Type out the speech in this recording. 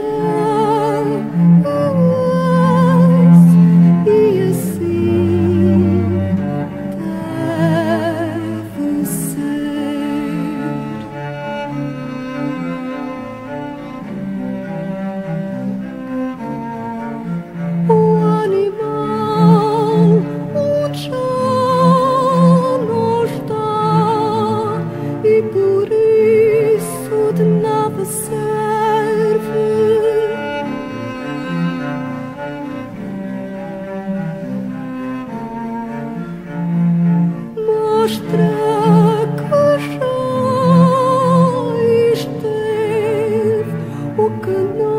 you. Que não